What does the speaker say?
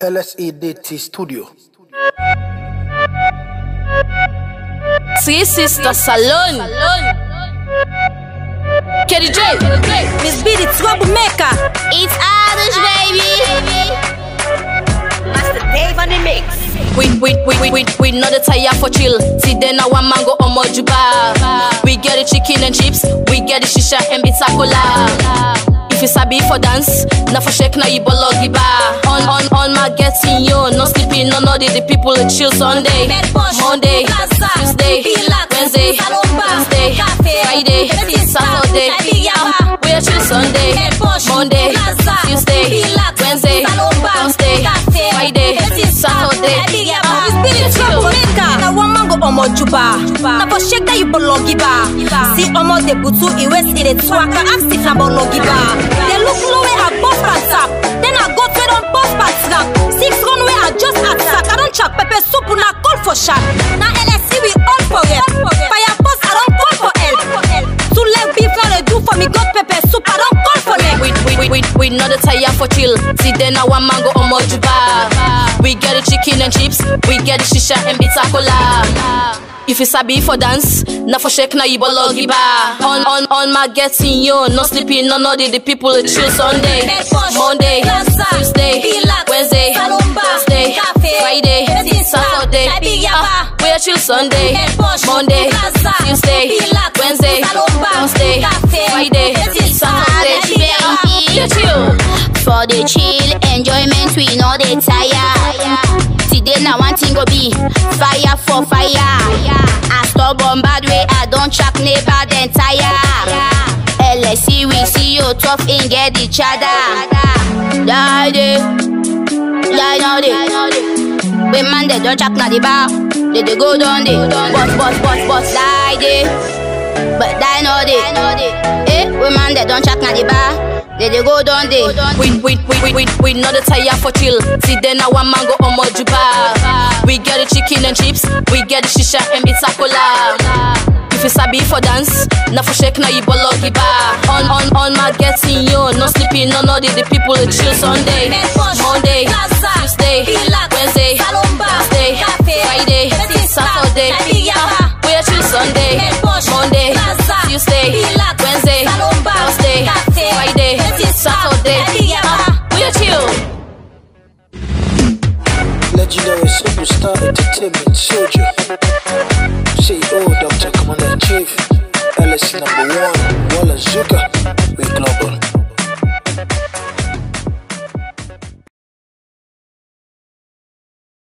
LSEDT Studio. See sister salon. KDJ. Miss B the troublemaker. It's Addish baby. Master Dave on the mix. We we we we we we know the tire for chill. See then now one mango on mojuba. We get the chicken and chips. We get the shisha and bitakola. If you sabi for dance, na for shake na you bologi ba. On on on my getting yo, no sleeping, no no the, the people a chill Sunday, Monday, Tuesday, Wednesday, Thursday, Friday, Saturday. We a chill Sunday, Monday, Tuesday, Wednesday, Thursday, Friday, Saturday. Miss B the. Na one man go omo juba. Na for shake that you bologi ba. See omo de butu i waist i de twaka. Ask if na bologi ba. They look low we know the tire for chill. See then now one mango on mojuba. We get the chicken and chips. We get the shisha and bitakola. If you sabi for dance, na for shake na you bologi ba. On on on my getting yo, no sleeping, no no the, people chill Sunday, Monday, Tuesday, Wednesday, Thursday, Friday, Saturday. Ah, we chill Sunday, Monday, Tuesday, For the chill, enjoyment, we know they tire. Today now one thing go be fire for fire. I stubborn bad way, I don't track neighbor then tire. LSC we see you tough in get each other. Daddy, they. We man they don't track na the bar, they they go down there. Boss, boss, boss, boss, daddy. But die know they. Eh, we man they don't track na the bar, they they go down there. We we we we we we know the tire for chill. See then now one mango on mojuba. We get the chicken and chips. We get the shisha and bitakola. If you sabi for dance, na for shake na you bologi ba. On on on my getting yo, no sleeping, no no the, the people chill Sunday, Monday, Tuesday, Legendary superstar entertainment soldier. CEO Dr. Commander Chief. LSE number one. Walla Zuka.